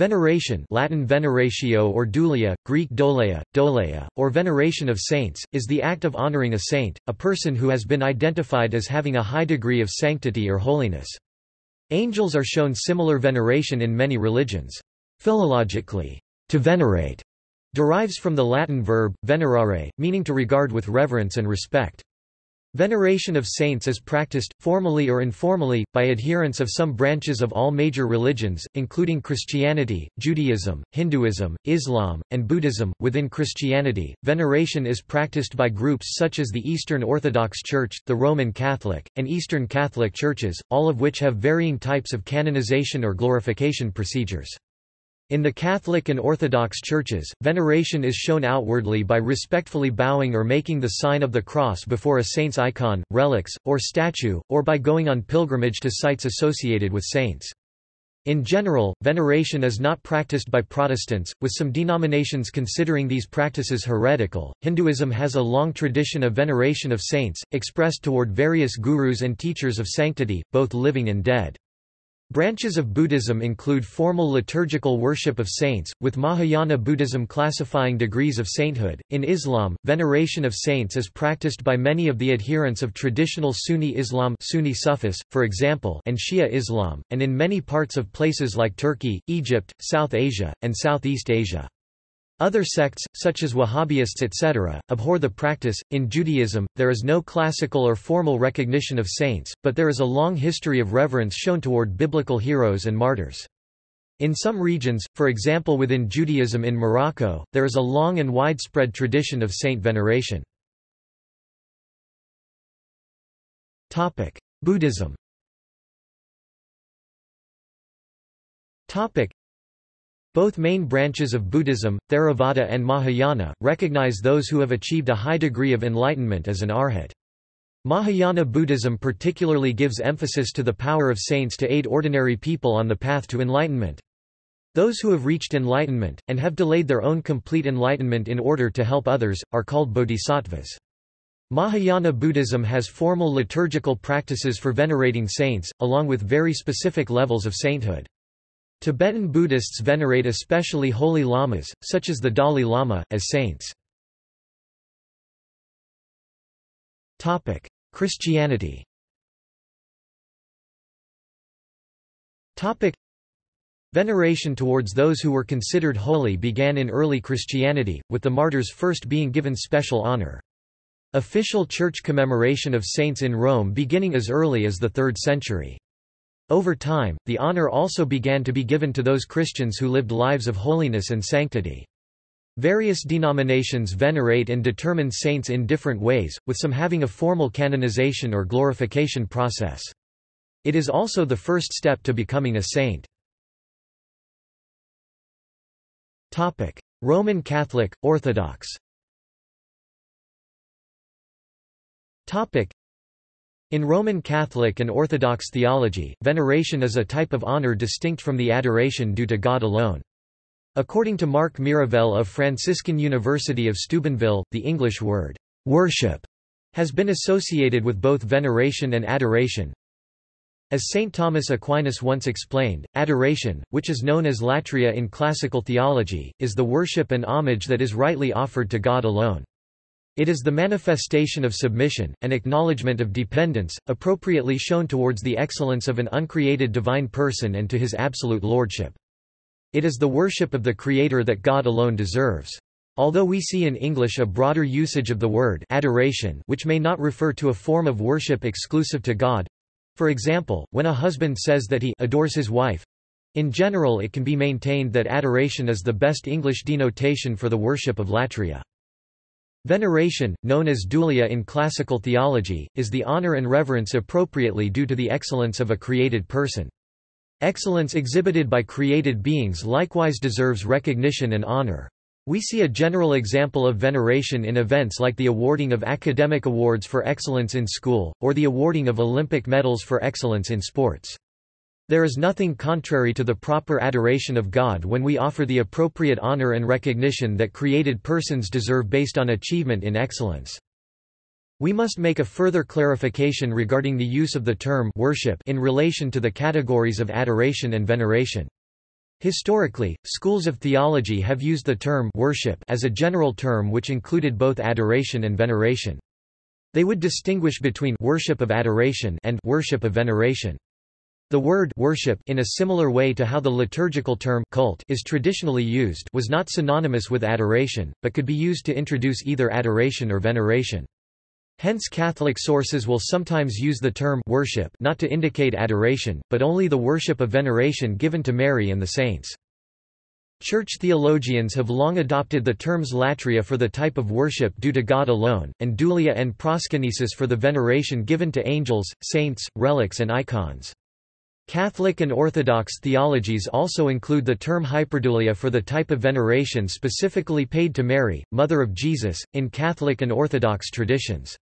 Veneration Latin veneratio or dulia, Greek douleia, douleia, or veneration of saints, is the act of honoring a saint, a person who has been identified as having a high degree of sanctity or holiness. Angels are shown similar veneration in many religions. Philologically, to venerate derives from the Latin verb, venerare, meaning to regard with reverence and respect. Veneration of saints is practiced, formally or informally, by adherents of some branches of all major religions, including Christianity, Judaism, Hinduism, Islam, and Buddhism. Within Christianity, veneration is practiced by groups such as the Eastern Orthodox Church, the Roman Catholic, and Eastern Catholic churches, all of which have varying types of canonization or glorification procedures. In the Catholic and Orthodox churches, veneration is shown outwardly by respectfully bowing or making the sign of the cross before a saint's icon, relics, or statue, or by going on pilgrimage to sites associated with saints. In general, veneration is not practiced by Protestants, with some denominations considering these practices heretical. Hinduism has a long tradition of veneration of saints, expressed toward various gurus and teachers of sanctity, both living and dead. Branches of Buddhism include formal liturgical worship of saints, with Mahayana Buddhism classifying degrees of sainthood. In Islam, veneration of saints is practiced by many of the adherents of traditional Sunni Islam Sunni Sufis, for example, and Shia Islam, and in many parts of places like Turkey, Egypt, South Asia, and Southeast Asia. Other sects, such as Wahhabists etc., abhor the practice. In Judaism, there is no classical or formal recognition of saints, but there is a long history of reverence shown toward biblical heroes and martyrs. In some regions, for example within Judaism in Morocco, there is a long and widespread tradition of saint veneration. Buddhism both main branches of Buddhism, Theravada and Mahayana, recognize those who have achieved a high degree of enlightenment as an arhat. Mahayana Buddhism particularly gives emphasis to the power of saints to aid ordinary people on the path to enlightenment. Those who have reached enlightenment, and have delayed their own complete enlightenment in order to help others, are called bodhisattvas. Mahayana Buddhism has formal liturgical practices for venerating saints, along with very specific levels of sainthood. Tibetan Buddhists venerate especially holy lamas, such as the Dalai Lama, as saints. Christianity Veneration towards those who were considered holy began in early Christianity, with the martyrs first being given special honor. Official church commemoration of saints in Rome beginning as early as the 3rd century. Over time, the honor also began to be given to those Christians who lived lives of holiness and sanctity. Various denominations venerate and determine saints in different ways, with some having a formal canonization or glorification process. It is also the first step to becoming a saint. Roman Catholic, Orthodox in Roman Catholic and Orthodox theology, veneration is a type of honor distinct from the adoration due to God alone. According to Mark Miravalle of Franciscan University of Steubenville, the English word, worship, has been associated with both veneration and adoration. As St. Thomas Aquinas once explained, adoration, which is known as latria in classical theology, is the worship and homage that is rightly offered to God alone. It is the manifestation of submission, and acknowledgement of dependence, appropriately shown towards the excellence of an uncreated divine person and to his absolute lordship. It is the worship of the Creator that God alone deserves. Although we see in English a broader usage of the word adoration which may not refer to a form of worship exclusive to God, for example, when a husband says that he adores his wife, in general it can be maintained that adoration is the best English denotation for the worship of latria. Veneration, known as dulia in classical theology, is the honor and reverence appropriately due to the excellence of a created person. Excellence exhibited by created beings likewise deserves recognition and honor. We see a general example of veneration in events like the awarding of academic awards for excellence in school, or the awarding of Olympic medals for excellence in sports. There is nothing contrary to the proper adoration of God when we offer the appropriate honor and recognition that created persons deserve based on achievement in excellence. We must make a further clarification regarding the use of the term worship in relation to the categories of adoration and veneration. Historically, schools of theology have used the term worship as a general term which included both adoration and veneration. They would distinguish between worship of adoration and worship of veneration. The word worship in a similar way to how the liturgical term cult is traditionally used was not synonymous with adoration, but could be used to introduce either adoration or veneration. Hence Catholic sources will sometimes use the term worship not to indicate adoration, but only the worship of veneration given to Mary and the saints. Church theologians have long adopted the terms latria for the type of worship due to God alone, and dulia and proskynesis for the veneration given to angels, saints, relics and icons. Catholic and Orthodox theologies also include the term hyperdulia for the type of veneration specifically paid to Mary, Mother of Jesus, in Catholic and Orthodox traditions.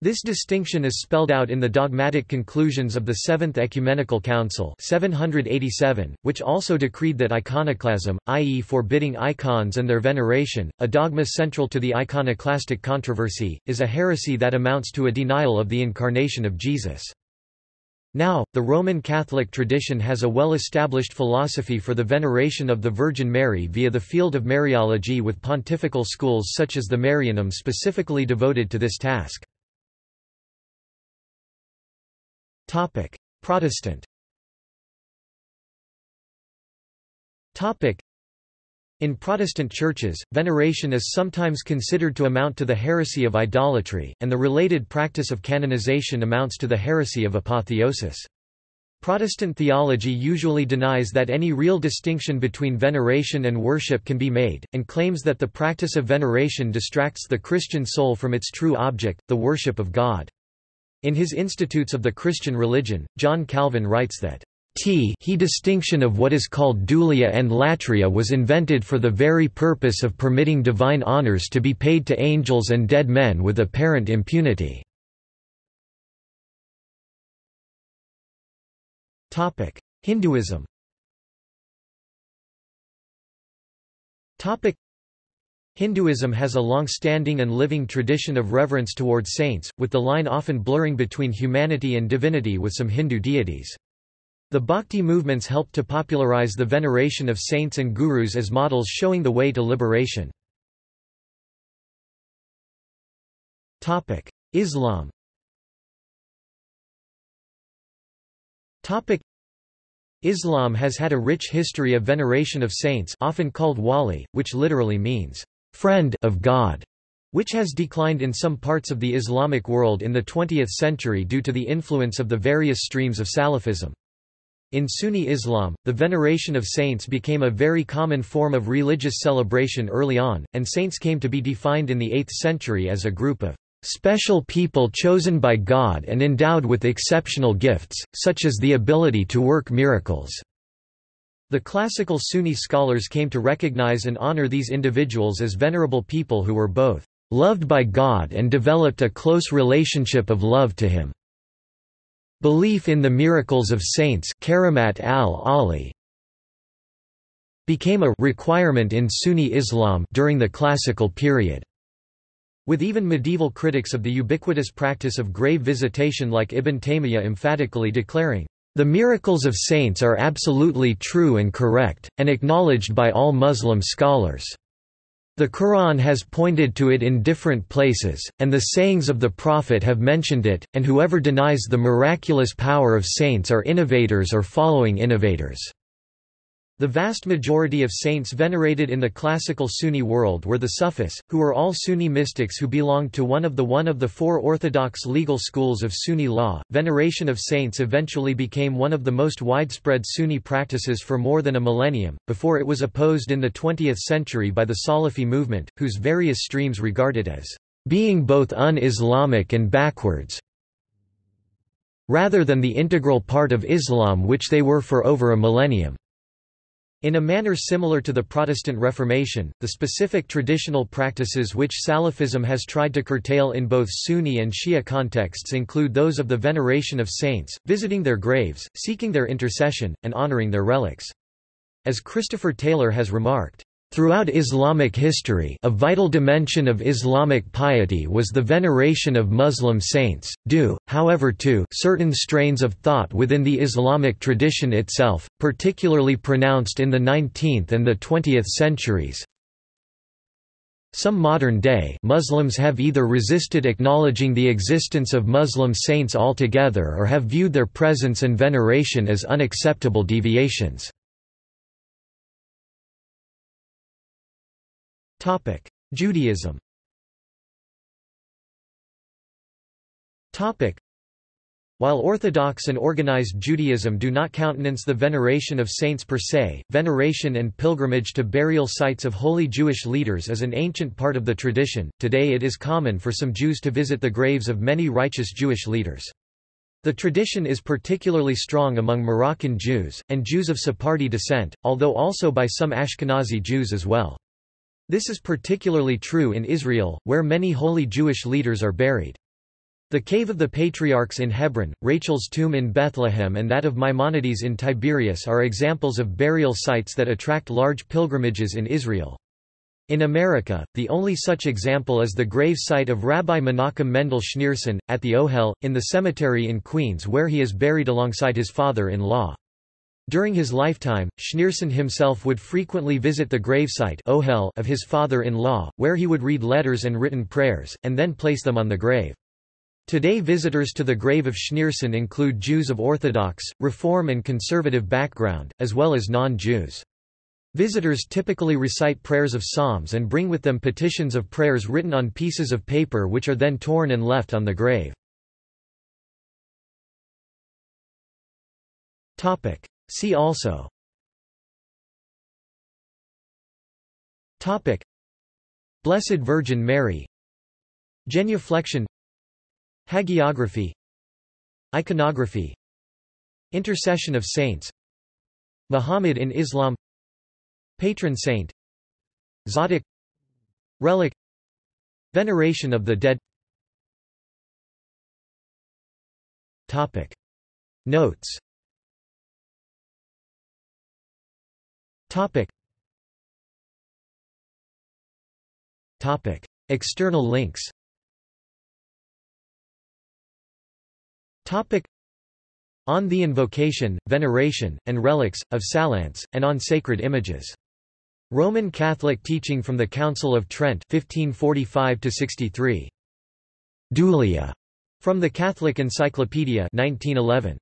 This distinction is spelled out in the dogmatic conclusions of the Seventh Ecumenical Council 787, which also decreed that iconoclasm, i.e. forbidding icons and their veneration, a dogma central to the iconoclastic controversy, is a heresy that amounts to a denial of the incarnation of Jesus. Now, the Roman Catholic tradition has a well-established philosophy for the veneration of the Virgin Mary via the field of Mariology with pontifical schools such as the Marianum specifically devoted to this task. Protestant in Protestant churches, veneration is sometimes considered to amount to the heresy of idolatry, and the related practice of canonization amounts to the heresy of apotheosis. Protestant theology usually denies that any real distinction between veneration and worship can be made, and claims that the practice of veneration distracts the Christian soul from its true object, the worship of God. In his Institutes of the Christian Religion, John Calvin writes that T he distinction of what is called dulia and latria was invented for the very purpose of permitting divine honors to be paid to angels and dead men with apparent impunity. Hinduism Hinduism has a long-standing and living tradition of reverence towards saints, with the line often blurring between humanity and divinity with some Hindu deities. The bhakti movements helped to popularize the veneration of saints and gurus as models showing the way to liberation. Islam Islam has had a rich history of veneration of saints often called wali, which literally means friend of God, which has declined in some parts of the Islamic world in the 20th century due to the influence of the various streams of Salafism. In Sunni Islam, the veneration of saints became a very common form of religious celebration early on, and saints came to be defined in the 8th century as a group of special people chosen by God and endowed with exceptional gifts, such as the ability to work miracles. The classical Sunni scholars came to recognize and honor these individuals as venerable people who were both loved by God and developed a close relationship of love to him. Belief in the miracles of saints Karamat al-Ali became a requirement in Sunni Islam during the classical period. With even medieval critics of the ubiquitous practice of grave visitation like Ibn Taymiyyah emphatically declaring, the miracles of saints are absolutely true and correct, and acknowledged by all Muslim scholars. The Quran has pointed to it in different places, and the sayings of the Prophet have mentioned it, and whoever denies the miraculous power of saints are innovators or following innovators. The vast majority of saints venerated in the classical Sunni world were the Sufis, who were all Sunni mystics who belonged to one of the one of the four orthodox legal schools of Sunni law. Veneration of saints eventually became one of the most widespread Sunni practices for more than a millennium, before it was opposed in the 20th century by the Salafi movement, whose various streams regarded as being both un-Islamic and backwards, rather than the integral part of Islam which they were for over a millennium. In a manner similar to the Protestant Reformation, the specific traditional practices which Salafism has tried to curtail in both Sunni and Shia contexts include those of the veneration of saints, visiting their graves, seeking their intercession, and honoring their relics. As Christopher Taylor has remarked, Throughout Islamic history a vital dimension of Islamic piety was the veneration of Muslim saints, due, however to certain strains of thought within the Islamic tradition itself, particularly pronounced in the 19th and the 20th centuries. Some modern-day Muslims have either resisted acknowledging the existence of Muslim saints altogether or have viewed their presence and veneration as unacceptable deviations. Judaism Topic: while Orthodox and organized Judaism do not countenance the veneration of saints per se, veneration and pilgrimage to burial sites of holy Jewish leaders is an ancient part of the tradition. Today it is common for some Jews to visit the graves of many righteous Jewish leaders. The tradition is particularly strong among Moroccan Jews, and Jews of Sephardi descent, although also by some Ashkenazi Jews as well. This is particularly true in Israel, where many holy Jewish leaders are buried. The Cave of the Patriarchs in Hebron, Rachel's tomb in Bethlehem and that of Maimonides in Tiberias are examples of burial sites that attract large pilgrimages in Israel. In America, the only such example is the grave site of Rabbi Menachem Mendel Schneerson, at the Ohel, in the cemetery in Queens where he is buried alongside his father-in-law. During his lifetime, Schneerson himself would frequently visit the gravesite of his father-in-law, where he would read letters and written prayers, and then place them on the grave. Today visitors to the grave of Schneerson include Jews of Orthodox, Reform and Conservative background, as well as non-Jews. Visitors typically recite prayers of psalms and bring with them petitions of prayers written on pieces of paper which are then torn and left on the grave. See also. Topic. Blessed Virgin Mary. Genuflection. Hagiography. Iconography. Intercession of saints. Muhammad in Islam. Patron saint. Zodiac. Relic. Veneration of the dead. Topic. Notes Topic. Topic. External links Topic. On the invocation, veneration, and relics, of Salants, and on sacred images. Roman Catholic teaching from the Council of Trent 1545-63. Dulia, from the Catholic Encyclopedia 1911.